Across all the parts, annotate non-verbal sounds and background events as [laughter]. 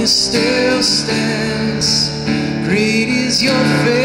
promise still stands. Great is your faithfulness,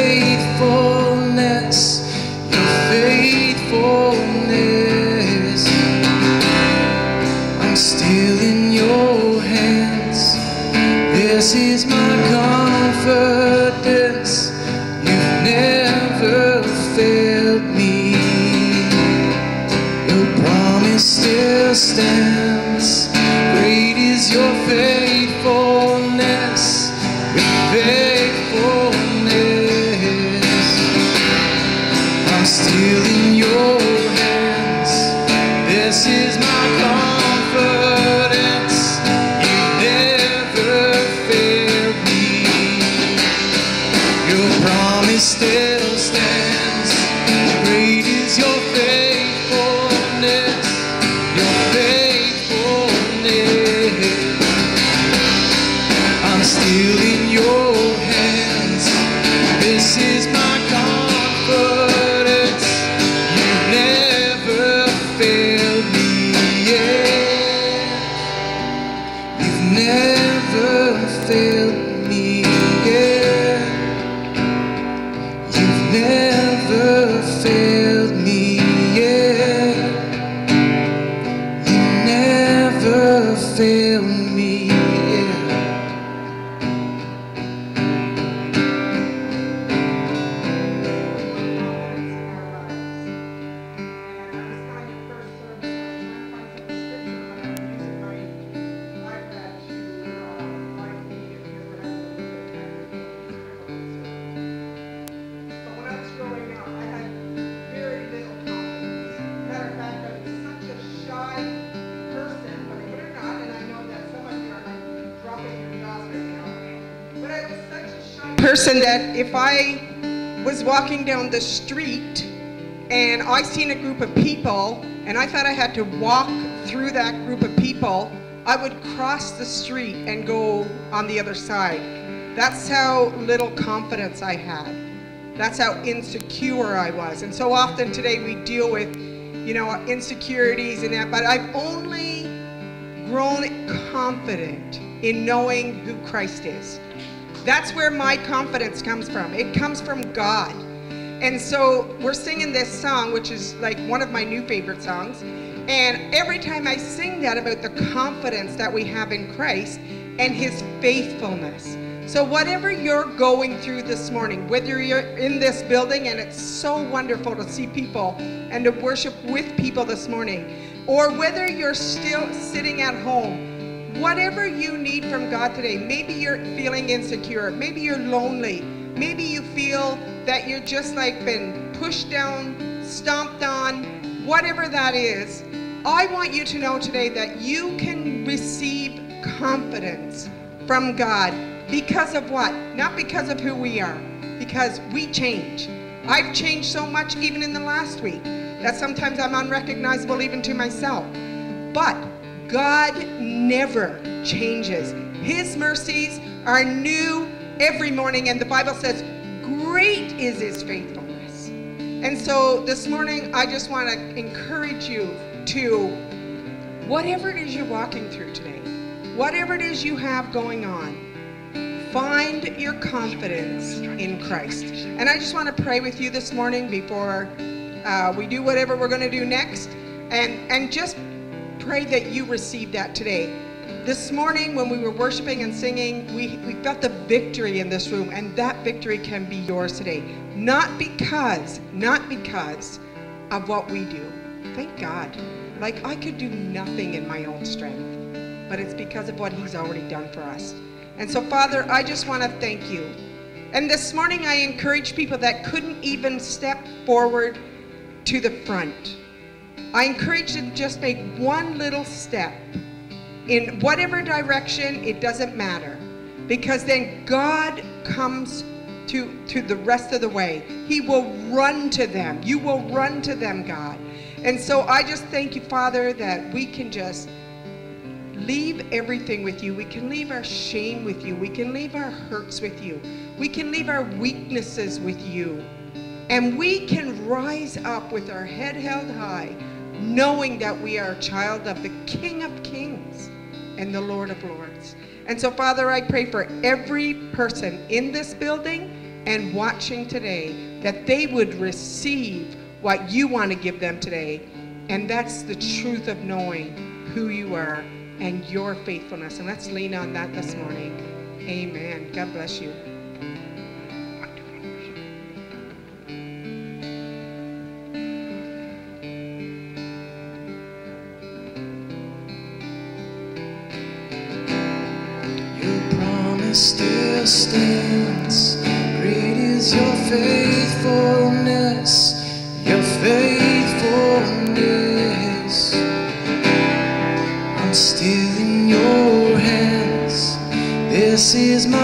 You've never failed person that if I was walking down the street and I seen a group of people and I thought I had to walk through that group of people, I would cross the street and go on the other side. That's how little confidence I had. That's how insecure I was. And so often today we deal with, you know, insecurities and that, but I've only grown confident in knowing who Christ is. That's where my confidence comes from. It comes from God. And so we're singing this song, which is like one of my new favorite songs. And every time I sing that about the confidence that we have in Christ and his faithfulness. So whatever you're going through this morning, whether you're in this building and it's so wonderful to see people and to worship with people this morning, or whether you're still sitting at home, whatever you need from God today, maybe you're feeling insecure, maybe you're lonely, maybe you feel that you're just like been pushed down, stomped on, whatever that is, I want you to know today that you can receive confidence from God because of what? Not because of who we are, because we change. I've changed so much even in the last week that sometimes I'm unrecognizable even to myself. But God never changes. His mercies are new every morning, and the Bible says, Great is His faithfulness. And so this morning, I just want to encourage you to, whatever it is you're walking through today, whatever it is you have going on, find your confidence in Christ. And I just want to pray with you this morning before uh, we do whatever we're going to do next. And, and just pray that you receive that today. This morning, when we were worshiping and singing, we, we felt the victory in this room, and that victory can be yours today. Not because, not because of what we do. Thank God. Like, I could do nothing in my own strength, but it's because of what He's already done for us. And so, Father, I just want to thank you. And this morning, I encourage people that couldn't even step forward to the front. I encourage you to just make one little step in whatever direction, it doesn't matter. Because then God comes to, to the rest of the way. He will run to them. You will run to them, God. And so I just thank you, Father, that we can just leave everything with you. We can leave our shame with you. We can leave our hurts with you. We can leave our weaknesses with you. And we can rise up with our head held high, knowing that we are a child of the King of Kings. and the Lord of Lords. And so, Father, I pray for every person in this building and watching today that they would receive what you want to give them today. And that's the truth of knowing who you are and your faithfulness. And let's lean on that this morning. Amen. God bless you. Still stands. Great is your faithfulness, your faithfulness. I'm still in your hands. This is my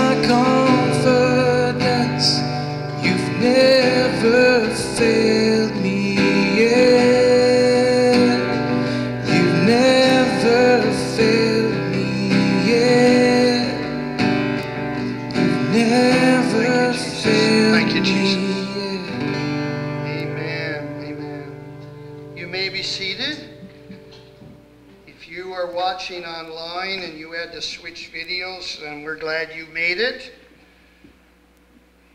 switch videos, and we're glad you made it.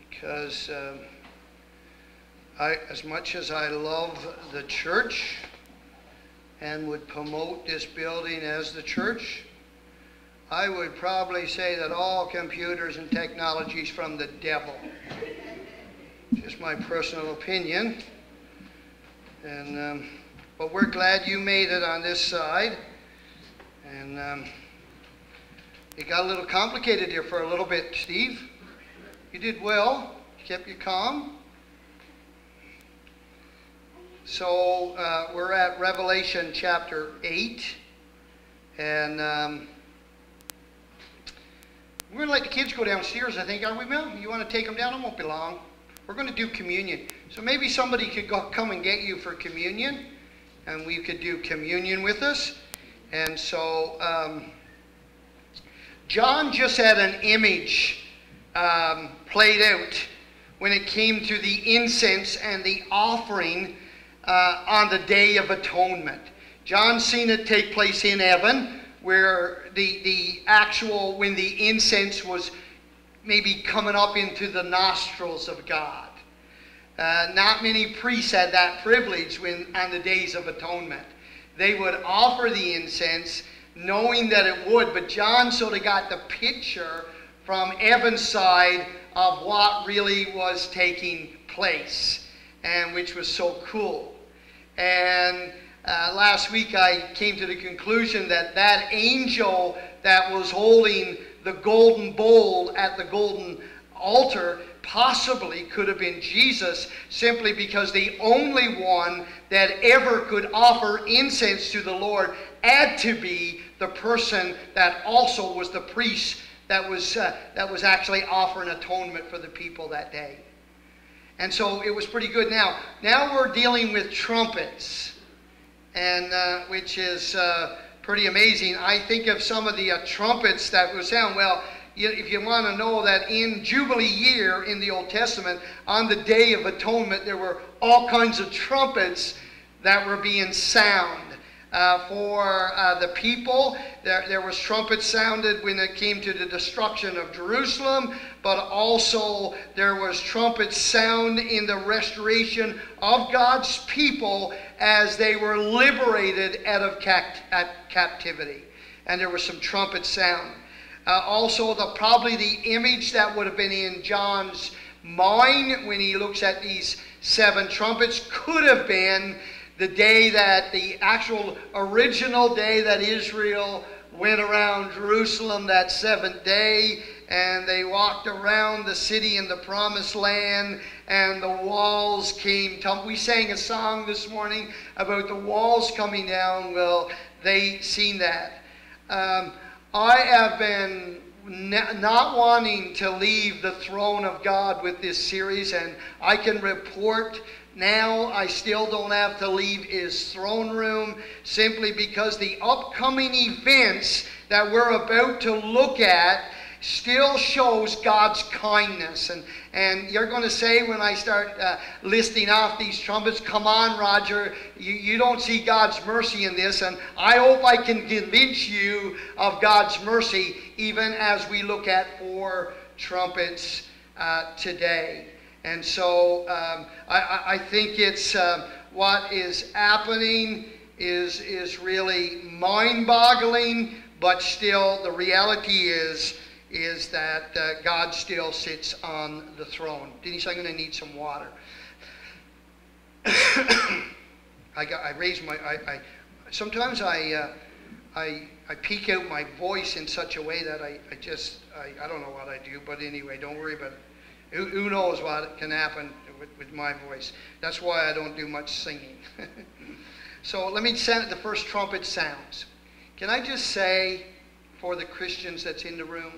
Because um, I, as much as I love the church and would promote this building as the church, I would probably say that all computers and technologies from the devil. Just my personal opinion. And um, but we're glad you made it on this side. And um, it got a little complicated here for a little bit, Steve. You did well. You kept you calm. So uh, we're at Revelation chapter 8. And um, we're going to let the kids go downstairs, I think, are we, Mel? You want to take them down? It won't be long. We're going to do communion. So maybe somebody could go, come and get you for communion, and we could do communion with us. And so um, John just had an image um, played out when it came to the incense and the offering uh, on the Day of Atonement. John seen it take place in heaven, where the, the actual, when the incense was maybe coming up into the nostrils of God. Uh, not many priests had that privilege when on the days of atonement. They would offer the incense knowing that it would, but John sort of got the picture from Evan's side of what really was taking place, and which was so cool. And uh, last week I came to the conclusion that that angel that was holding the golden bowl at the golden altar possibly could have been Jesus simply because the only one that ever could offer incense to the Lord had to be the person that also was the priest that was, uh, that was actually offering atonement for the people that day. And so it was pretty good. Now, now we're dealing with trumpets, and uh, which is uh, pretty amazing. I think of some of the uh, trumpets that would sound well. If you want to know that in Jubilee year in the Old Testament, on the Day of Atonement, there were all kinds of trumpets that were being sound. Uh, for uh, the people. There, there was trumpets sounded when it came to the destruction of Jerusalem, but also there was trumpet sound in the restoration of God's people as they were liberated out of captivity. And there was some trumpet sound. Uh, also, the probably the image that would have been in John's mind when he looks at these seven trumpets could have been the day that the actual original day that Israel went around Jerusalem that seventh day and they walked around the city in the promised land and the walls came tum- we sang a song this morning about the walls coming down. Well they seen that. Um, i have been not wanting to leave the throne of god with this series and i can report now I still don't have to leave his throne room simply because the upcoming events that we're about to look at still shows God's kindness. And, and you're going to say when I start uh, listing off these trumpets, come on, Roger, you, you don't see God's mercy in this. And I hope I can convince you of God's mercy even as we look at four trumpets uh, today. And so um, I, I, think it's uh, what is happening is, is really mind boggling, but still the reality is is that uh, God still sits on the throne. Denise, I'm going to need some water. [coughs] I, got, I raise my, I, I sometimes I, uh, I, I peek out my voice in such a way that I, I just, I, I don't know what I do, but anyway, don't worry about it. Who, who knows what can happen with, with my voice? That's why I don't do much singing. [laughs] so let me send the first trumpet sounds. Can I just say for the Christians that's in the room,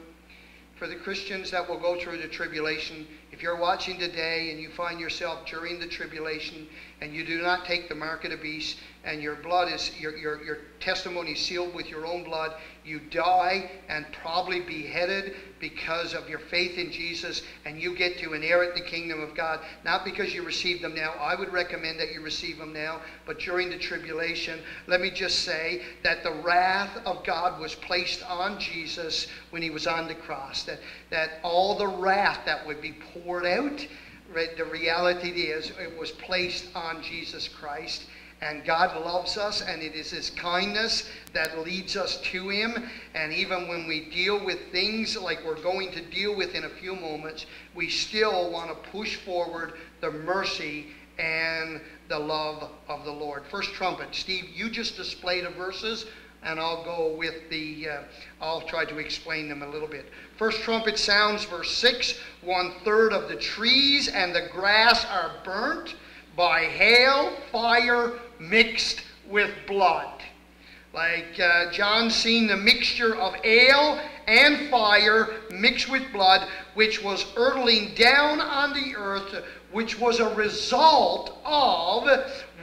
for the Christians that will go through the tribulation. If you're watching today and you find yourself during the tribulation and you do not take the mark of the beast and your blood is your, your, your testimony sealed with your own blood, you die and probably beheaded because of your faith in Jesus, and you get to inherit the kingdom of God. Not because you receive them now. I would recommend that you receive them now, but during the tribulation, let me just say that the wrath of God was placed on Jesus when he was on the cross. That, that all the wrath that would be poured out, the reality is it was placed on Jesus Christ. And God loves us, and it is His kindness that leads us to Him. And even when we deal with things like we're going to deal with in a few moments, we still want to push forward the mercy and the love of the Lord. First trumpet. Steve, you just displayed the verses, and I'll go with the, uh, I'll try to explain them a little bit. First trumpet sounds, verse 6 One third of the trees and the grass are burnt by hail, fire, mixed with blood. Like uh, John seen the mixture of ale and fire mixed with blood, which was hurtling down on the earth, which was a result of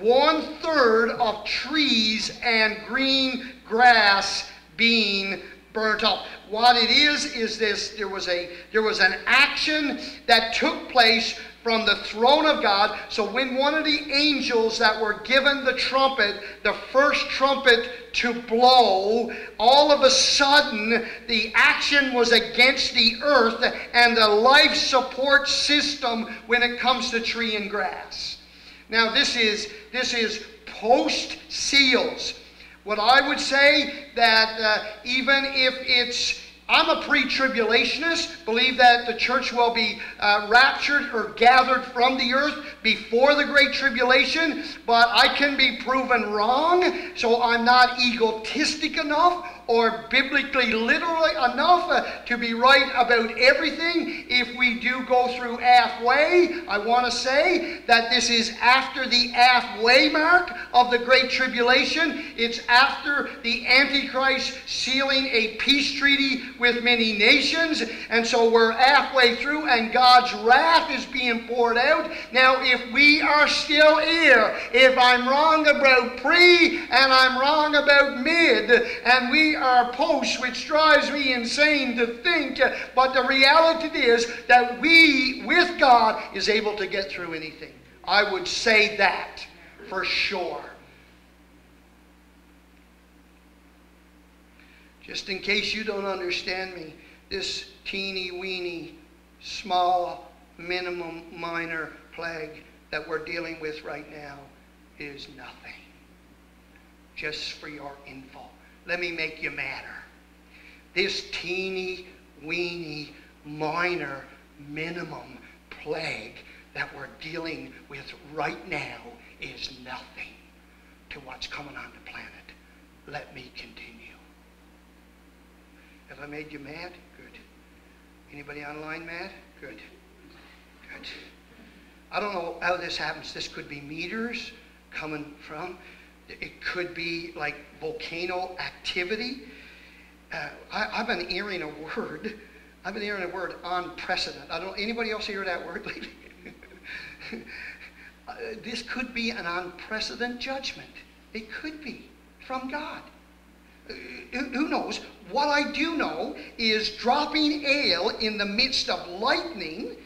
one third of trees and green grass being burnt up. What it is is this: there was a there was an action that took place from the throne of God. So when one of the angels that were given the trumpet, the first trumpet to blow, all of a sudden the action was against the earth and the life support system when it comes to tree and grass. Now this is this is post seals. What I would say that uh, even if it's I'm a pre tribulationist, believe that the church will be uh, raptured or gathered from the earth before the Great Tribulation, but I can be proven wrong, so I'm not egotistic enough or biblically literally enough uh, to be right about everything. If we do go through halfway, I want to say that this is after the halfway mark of the Great Tribulation. It's after the Antichrist sealing a peace treaty with many nations. And so we're halfway through, and God's wrath is being poured out. Now, if we are still here, if I'm wrong about pre and I'm wrong about mid, and we are post, which drives me insane to think. But the reality is that we, with God, is able to get through anything. I would say that for sure. Just in case you don't understand me, this teeny weeny, small, minimum, minor plague that we're dealing with right now is nothing. Just for your info. Let me make you madder. This teeny, weeny, minor, minimum plague that we're dealing with right now is nothing to what's coming on the planet. Let me continue. Have I made you mad? Good. Anybody online mad? Good. Good. I don't know how this happens. This could be meters coming from. It could be like volcano activity. Uh, I, have been hearing a word. I've been hearing a word unprecedented. I don't anybody else hear that word [laughs] uh, this could be an unprecedented judgment. It could be from God. Uh, who knows? what I do know is dropping ale in the midst of lightning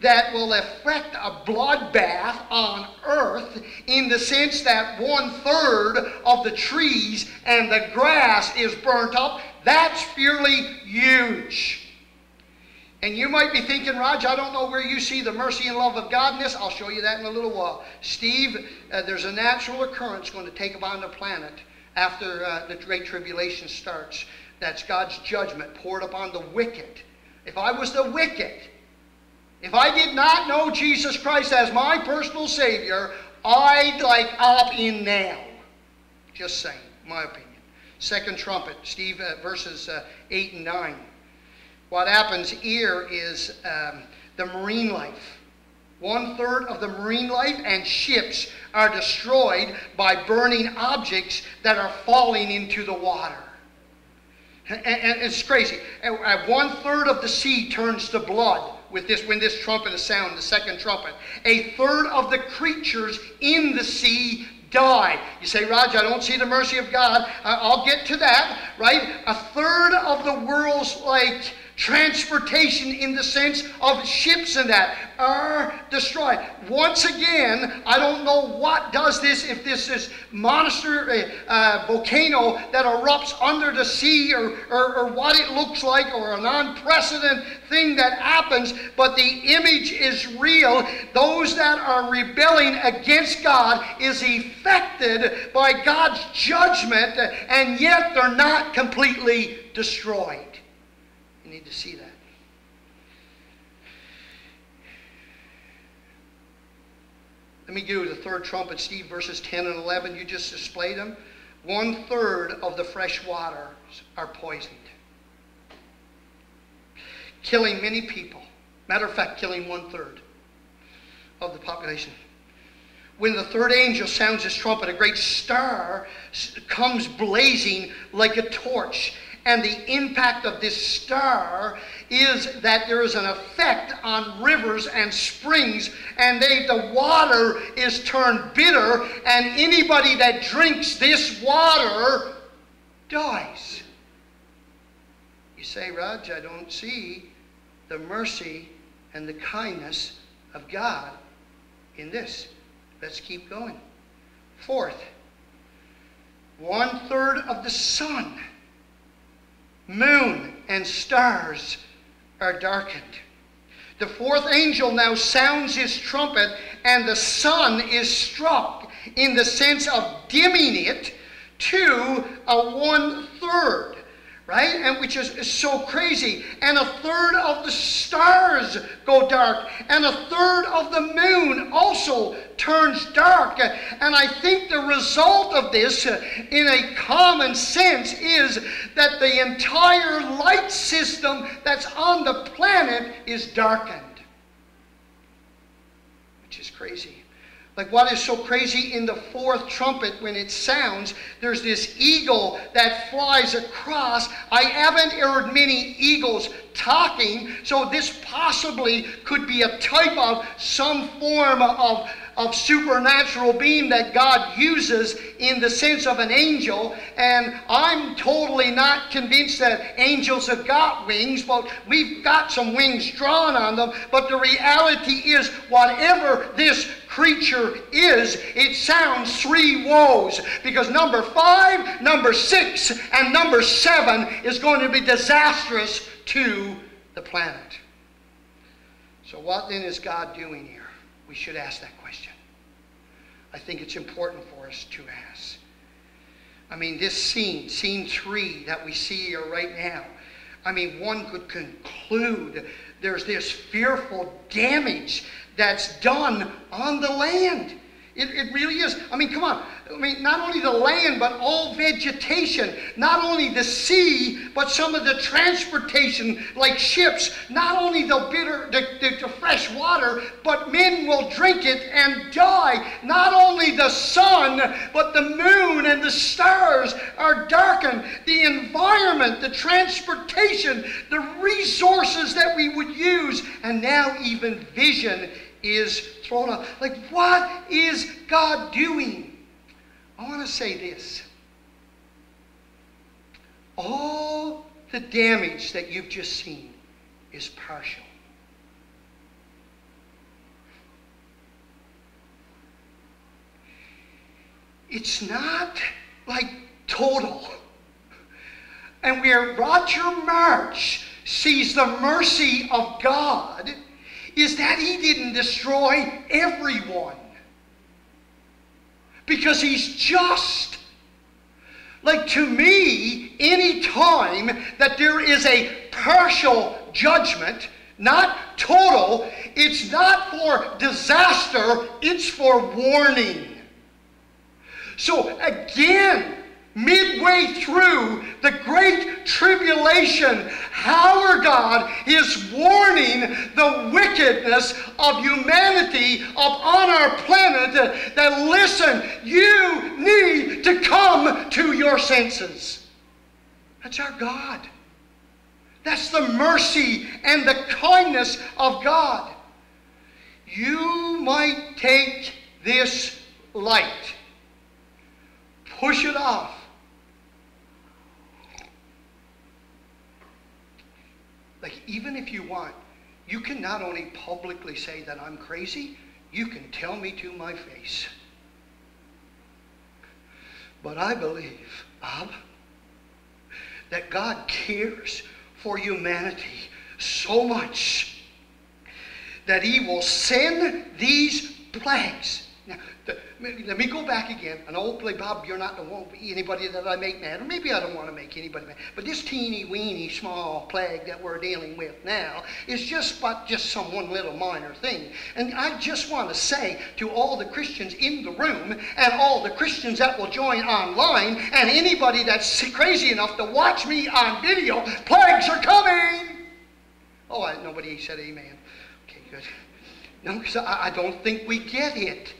that will affect a bloodbath on earth in the sense that one third of the trees and the grass is burnt up. That's purely huge. And you might be thinking, Raj, I don't know where you see the mercy and love of God in this. I'll show you that in a little while. Steve, uh, there's a natural occurrence going to take upon the planet after uh, the Great Tribulation starts. That's God's judgment poured upon the wicked. If I was the wicked, if I did not know Jesus Christ as my personal Savior, I'd like up in now. Just saying, my opinion. Second trumpet, Steve, uh, verses uh, 8 and 9. What happens here is um, the marine life. One third of the marine life and ships are destroyed by burning objects that are falling into the water. And, and it's crazy. One third of the sea turns to blood with this when this trumpet is the second trumpet. A third of the creatures in the sea die. You say, Raj, I don't see the mercy of God. I'll get to that, right? A third of the world's like transportation in the sense of ships and that are destroyed. Once again, I don't know what does this, if this is monster uh, uh, volcano that erupts under the sea or, or, or what it looks like or an unprecedented thing that happens, but the image is real. Those that are rebelling against God is affected by God's judgment, and yet they're not completely destroyed. Need to see that. Let me give you the third trumpet, Steve, verses 10 and 11. You just displayed them. One third of the fresh waters are poisoned, killing many people. Matter of fact, killing one third of the population. When the third angel sounds his trumpet, a great star comes blazing like a torch and the impact of this star is that there is an effect on rivers and springs, and they, the water is turned bitter, and anybody that drinks this water dies. You say, Raj, I don't see the mercy and the kindness of God in this. Let's keep going. Fourth, one third of the sun moon, and stars are darkened. The fourth angel now sounds his trumpet, and the sun is struck in the sense of dimming it to a one third right? And which is, is, so crazy. And a third of the stars go dark, and a third of the moon also turns dark. And I think the result of this, in a common sense, is that the entire light system that's on the planet is darkened, which is crazy. Like what is so crazy in the fourth trumpet when it sounds, there's this eagle that flies across. I haven't heard many eagles talking, so this possibly could be a type of some form of, of supernatural being that God uses in the sense of an angel. And I'm totally not convinced that angels have got wings, but we've got some wings drawn on them. But the reality is, whatever this creature is, it sounds three woes. Because number five, number six, and number seven is going to be disastrous to the planet. So, what then is God doing here? We should ask that question. I think it's important for us to ask. I mean, this scene, scene three that we see here right now, I mean, one could conclude there's this fearful damage that's done on the land. It, it really is. I mean, come on. I mean, not only the land, but all vegetation. Not only the sea, but some of the transportation, like ships. Not only the bitter, the, the, the fresh water, but men will drink it and die. Not only the sun, but the moon and the stars are darkened. The environment, the transportation, the resources that we would use, and now even vision is thrown off. Like, what is God doing? I want to say this. All the damage that you've just seen is partial. It's not like total. And where Roger March sees the mercy of God is that he didn't destroy everyone. Because he's just. Like to me, any time that there is a partial judgment, not total, it's not for disaster, it's for warning. So again, midway through the great tribulation, our God is warning the wickedness of humanity up on our planet that listen, you need to come to your senses. That's our God. That's the mercy and the kindness of God. You might take this light push it off. Like, even if you want, you can not only publicly say that I'm crazy, you can tell me to my face. But I believe, Bob, that God cares for humanity so much that he will send these plagues let me go back again, and hopefully, Bob, you're not the one, anybody that I make mad, or maybe I don't want to make anybody mad. But this teeny weeny small plague that we're dealing with now is just but just some one little minor thing. And I just want to say to all the Christians in the room, and all the Christians that will join online, and anybody that's crazy enough to watch me on video, plagues are coming. Oh, I, nobody said amen. Okay, good. No, because I, I don't think we get it.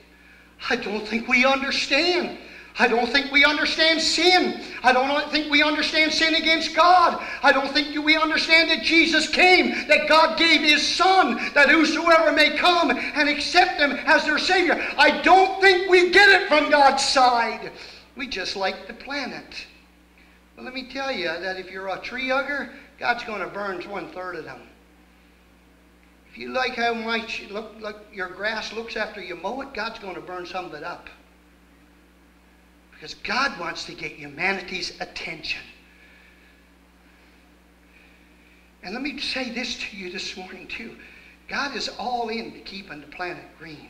I don't think we understand. I don't think we understand sin. I don't think we understand sin against God. I don't think we understand that Jesus came, that God gave His Son, that whosoever may come and accept Him as their Savior. I don't think we get it from God's side. We just like the planet. But let me tell you that if you're a tree hugger, God's going to burn one third of them. If you like how much look, look, your grass looks after you mow it, God's going to burn some of it up. Because God wants to get humanity's attention. And let me say this to you this morning, too. God is all in to keeping the planet green.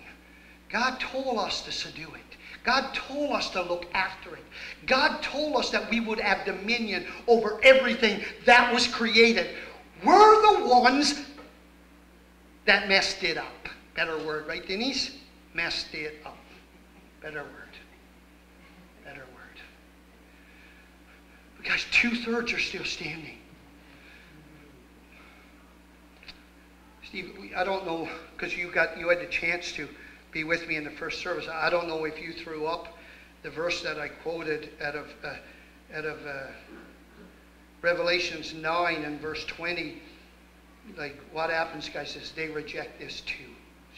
God told us to subdue it. God told us to look after it. God told us that we would have dominion over everything that was created. We're the ones that messed it up. Better word, right, Denise? Messed it up. Better word. Better word. But guys, two thirds are still standing. Steve, I don't know because you got you had the chance to be with me in the first service. I don't know if you threw up the verse that I quoted out of uh, out of uh, Revelations nine and verse twenty like what happens, guys, is they reject this too.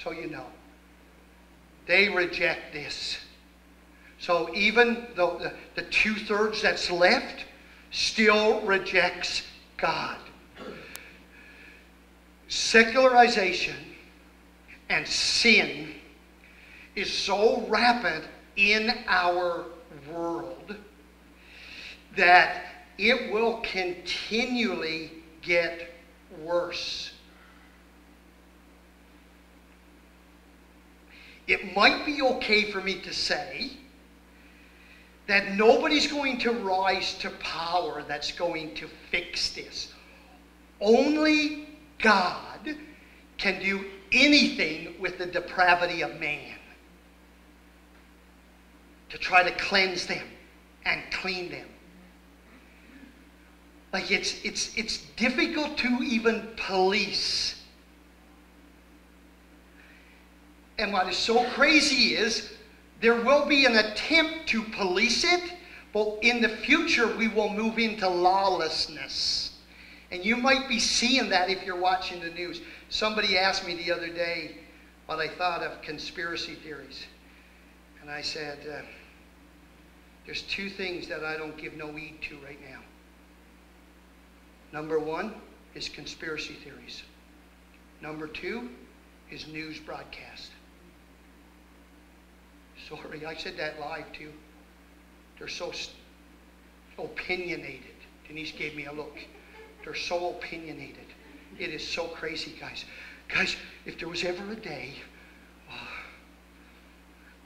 So you know. They reject this. So even the, the two thirds that's left still rejects God. Secularization and sin is so rapid in our world that it will continually get worse. It might be okay for me to say that nobody's going to rise to power that's going to fix this. Only God can do anything with the depravity of man to try to cleanse them and clean them. Like it's, it's, it's difficult to even police. And what is so crazy is there will be an attempt to police it, but in the future we will move into lawlessness. And you might be seeing that if you're watching the news. Somebody asked me the other day what I thought of conspiracy theories. And I said, uh, there's two things that I don't give no heed to right now. Number one is conspiracy theories. Number two is news broadcast. Sorry, I said that live too. They're so opinionated. Denise gave me a look. They're so opinionated. It is so crazy, guys. Guys, if there was ever a day, uh,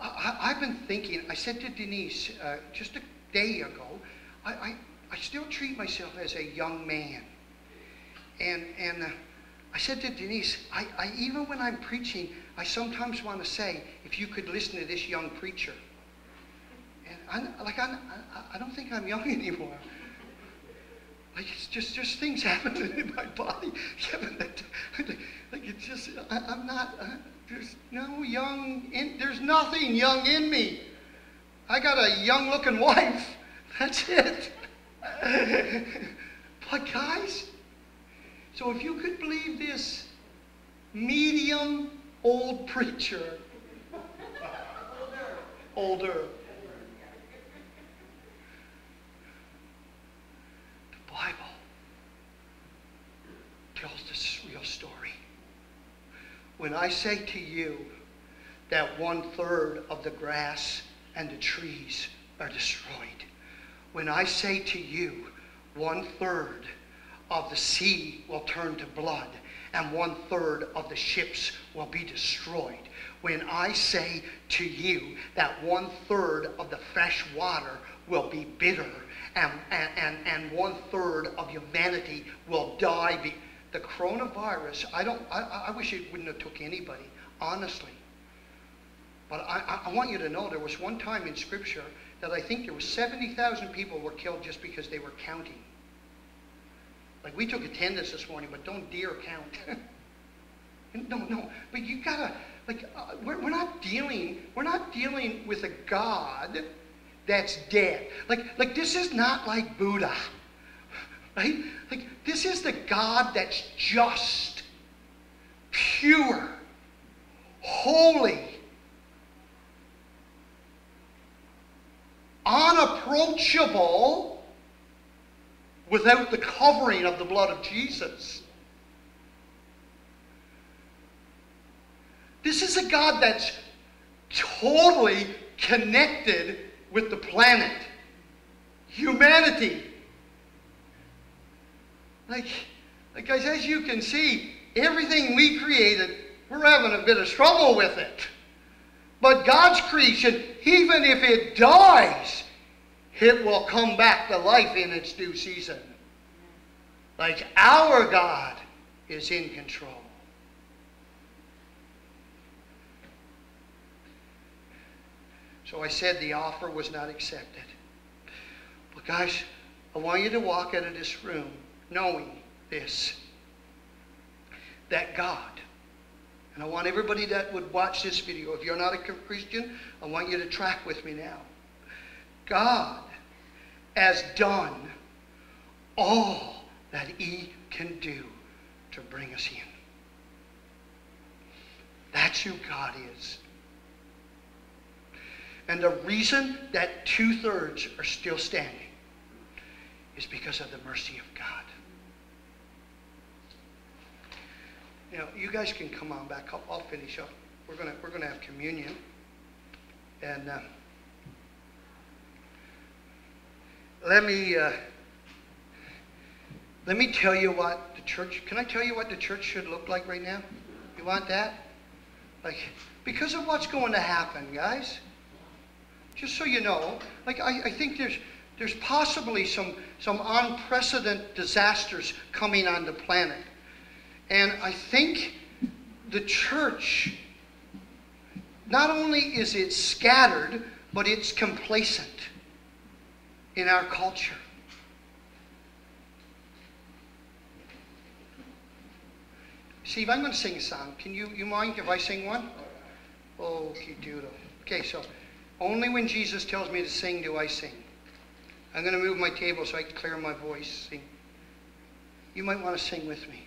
I, have been thinking, I said to Denise uh, just a day ago, I, I, I, still treat myself as a young man. And, and uh, I said to Denise, I, I, even when I'm preaching, I sometimes want to say, if you could listen to this young preacher. And I, like, I, I don't think I'm young [laughs] anymore. Like it's just just things [laughs] happening in my body. [laughs] like it's just I, am not. Uh, there's no young. In, there's nothing young in me. I got a young looking wife. That's it. [laughs] but guys, so if you could believe this medium old preacher, [laughs] older. older Bible tells this real story. When I say to you that one third of the grass and the trees are destroyed, when I say to you one third of the sea will turn to blood and one third of the ships will be destroyed. When I say to you that one third of the fresh water will be bitter and, and, and one third of humanity will die. Be, the coronavirus, I don't, I, I wish it wouldn't have took anybody, honestly. But I, I want you to know there was one time in Scripture that I think there were 70,000 people were killed just because they were counting. Like we took attendance this morning, but don't dare count. [laughs] no, no. But you gotta like uh, we're, we're not dealing we're not dealing with a God that's dead. Like, like this is not like Buddha. Right? Like this is the God that's just, pure, holy, unapproachable without the covering of the blood of Jesus. This is a God that's totally connected with the planet, humanity. Like, like guys, as you can see, everything we created, we're having a bit of trouble with it. But God's creation, even if it dies, it will come back to life in its due season. Like our God is in control. So I said the offer was not accepted. But guys, I want you to walk out of this room knowing this that God, and I want everybody that would watch this video, if you're not a Christian, I want you to track with me now. God has done all that He can do to bring us in. That's who God is. And the reason that two thirds are still standing is because of the mercy of God. You you guys can come on back. I'll, I'll finish up. We're gonna we're gonna have communion, and uh, let me uh, let me tell you what the church. Can I tell you what the church should look like right now? You want that? Like because of what's going to happen, guys just so you know, like I, I think there's there's possibly some some unprecedented disasters coming on the planet. And I think the church not only is it scattered, but it's complacent in our culture. Steve, I'm going to sing a song. Can you, you mind if I sing one? Okay, doodle. Okay, so only when Jesus tells me to sing do I sing. I'm going to move my table so I can clear my voice. Sing. You might want to sing with me.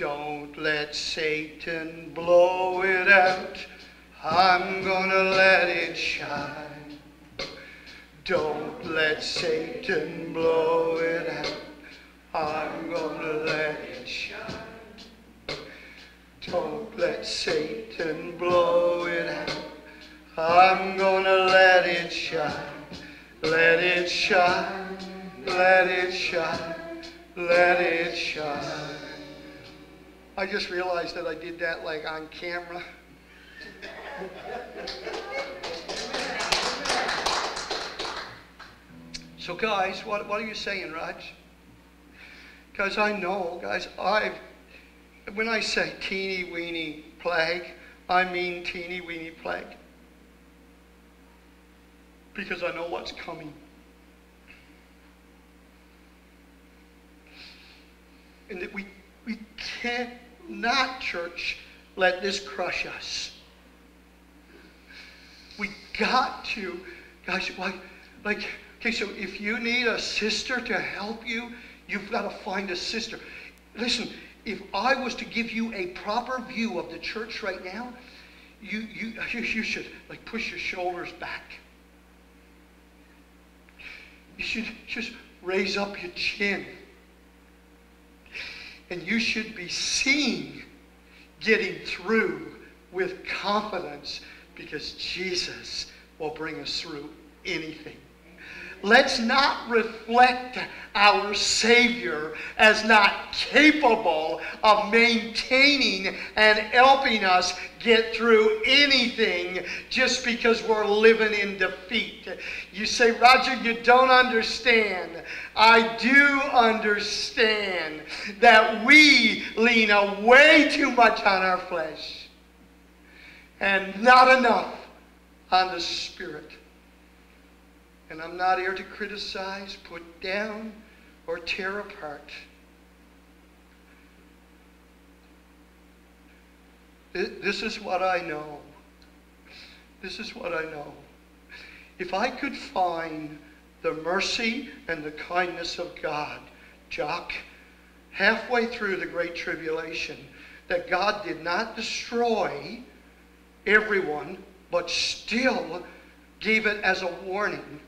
Don't let Satan blow it out. I'm gonna let it shine. Don't let Satan blow it out. I'm gonna let it shine. Don't let Satan blow it out. I'm gonna let it shine. Let it shine. Let it shine. Let it shine. I just realized that I did that like on camera. So guys, what, what are you saying, Raj? Because I know, guys, I've, when I say teeny weeny plague, I mean teeny weeny plague. Because I know what's coming. And that we, we cannot, church, let this crush us. We got to, guys, like, like, okay, so if you need a sister to help you, you've got to find a sister. Listen, if I was to give you a proper view of the church right now, you, you, [laughs] you should like push your shoulders back. You should just raise up your chin. And you should be seen getting through with confidence because Jesus will bring us through anything. Let's not reflect our Savior as not capable of maintaining and helping us get through anything just because we're living in defeat. You say, Roger, you don't understand. I do understand that we lean way too much on our flesh and not enough on the Spirit. And I'm not here to criticize, put down, or tear apart. This is what I know. This is what I know. If I could find the mercy and the kindness of God, Jock, halfway through the Great Tribulation, that God did not destroy everyone, but still gave it as a warning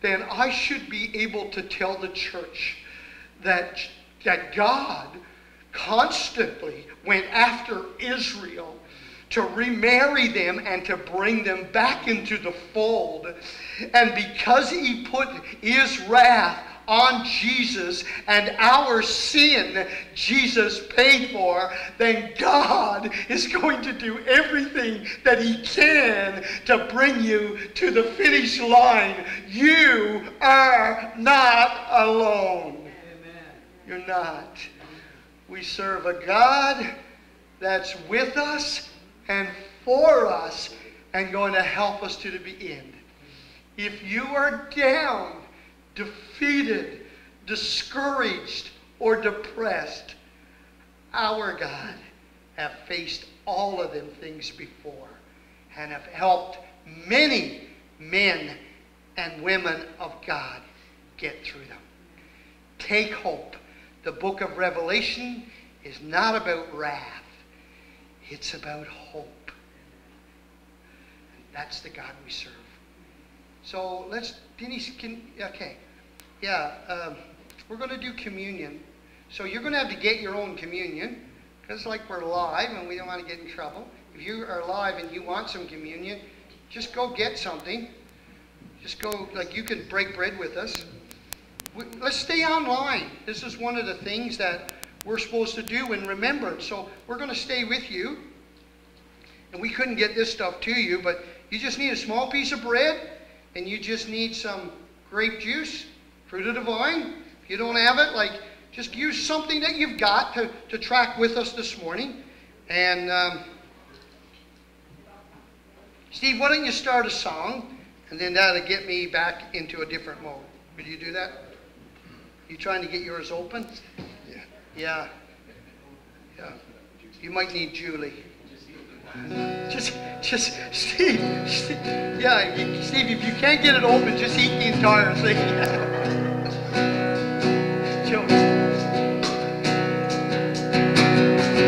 then I should be able to tell the church that, that God constantly went after Israel to remarry them and to bring them back into the fold. And because he put his wrath on Jesus and our sin Jesus paid for, then God is going to do everything that He can to bring you to the finish line. You are not alone. Amen. You're not. We serve a God that's with us and for us and going to help us to the end. If you are down, defeated, discouraged, or depressed, our God have faced all of them things before and have helped many men and women of God get through them. Take hope. The book of Revelation is not about wrath. It's about hope. And that's the God we serve. So let's, Denise, can, okay. Yeah, um, we're going to do communion. So you're going to have to get your own communion because like we're live and we don't want to get in trouble. If you are live and you want some communion, just go get something. Just go, like you can break bread with us. We, let's stay online. This is one of the things that we're supposed to do in remembrance. So we're going to stay with you. And we couldn't get this stuff to you, but you just need a small piece of bread and you just need some grape juice Fruit of the vine. If you don't have it, like, just use something that you've got to, to track with us this morning. And um, Steve, why don't you start a song, and then that'll get me back into a different mode. Would you do that? You trying to get yours open? Yeah. Yeah. You might need Julie. Just, just, Steve, Steve yeah, you, Steve, if you can't get it open, just eat the entire thing. [laughs]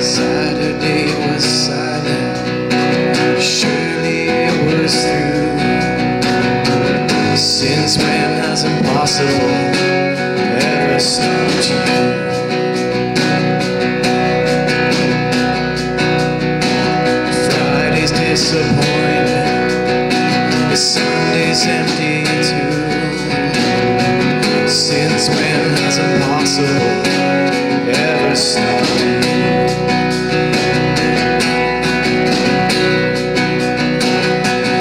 Saturday was silent. Surely it was through. Since when has impossible ever stopped you? Friday's disappointment. Sunday's empty too. Since when has impossible ever stopped?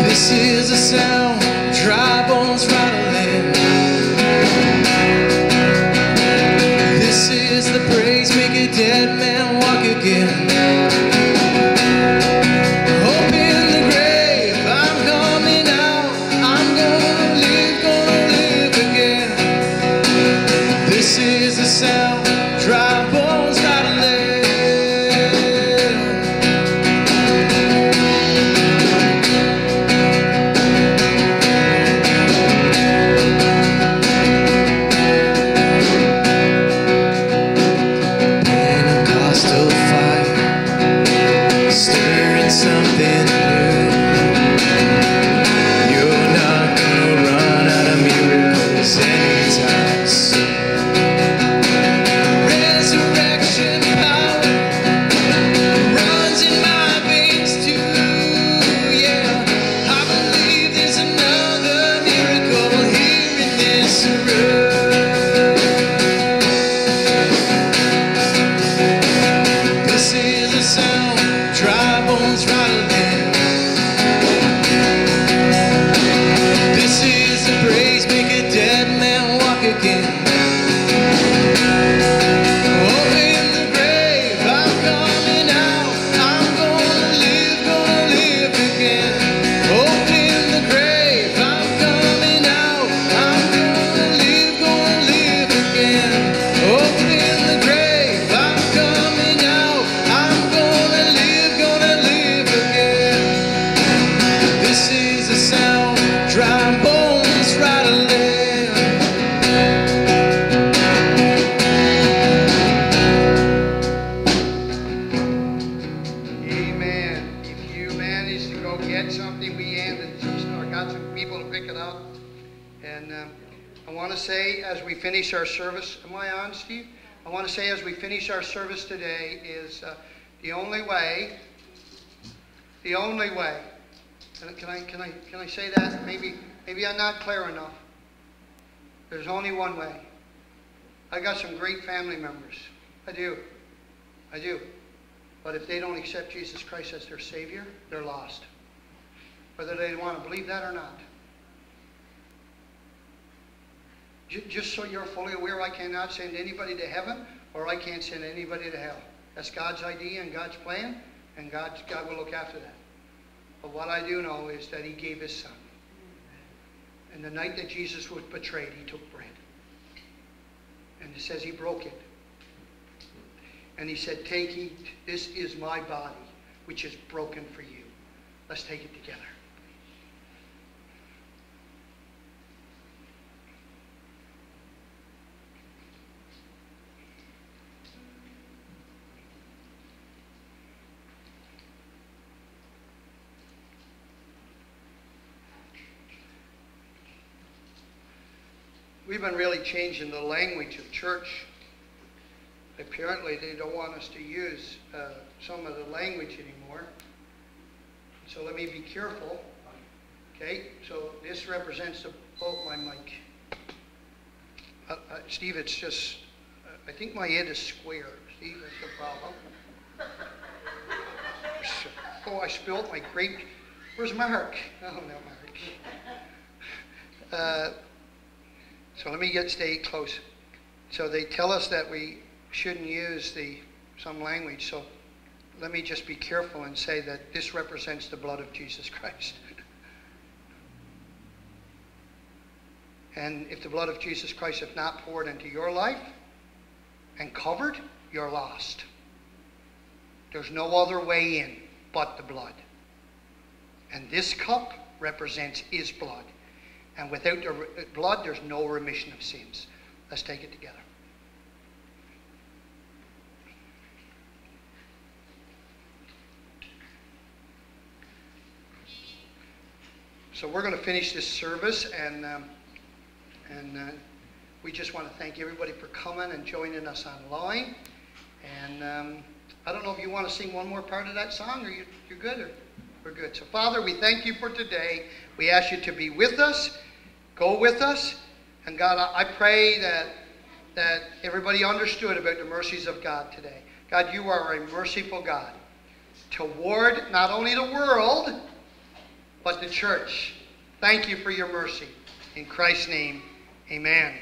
This is a sound, service today, is uh, the only way. The only way. Can I, can I can I can I say that? Maybe maybe I'm not clear enough. There's only one way. I got some great family members. I do. I do. But if they don't accept Jesus Christ as their Savior, they're lost. Whether they want to believe that or not. Ju- Just so you're fully aware, I cannot send anybody to heaven or I can't send anybody to hell. That's God's idea and God's plan, and God, God will look after that. But what I do know is that He gave His Son. And the night that Jesus was betrayed, He took bread. And it says He broke it. And he said, Take, eat. This is my body, which is broken for you. Let's take it together. We've been really changing the language of church apparently they don't want us to use uh, some of the language anymore. So let me be careful. Okay, so this represents the, oh, my mic. Uh, uh, Steve, it's just, uh, I think my head is square. Steve, that's the problem. [laughs] Oh, I spilled my grape. Where's Mark? Oh, no, Mark. So let me get, stay close. So they tell us that we shouldn't use the some language. So let me just be careful and say that this represents the blood of Jesus Christ. [laughs] And if the blood of Jesus Christ have not poured into your life and covered, you're lost. There's no other way in but the blood. And this cup represents his blood. And without the blood, there's no remission of sins. Let's take it together. So we're going to finish this service, and um, and uh, we just want to thank everybody for coming and joining us online. And um, I don't know if you want to sing one more part of that song, or you, you're good, or we're good. So Father, we thank you for today. We ask you to be with us, go with us, and God, I, pray that that everybody understood about the mercies of God today. God, you are a merciful God toward not only the world but the church. Thank you for your mercy. In Christ's name, amen.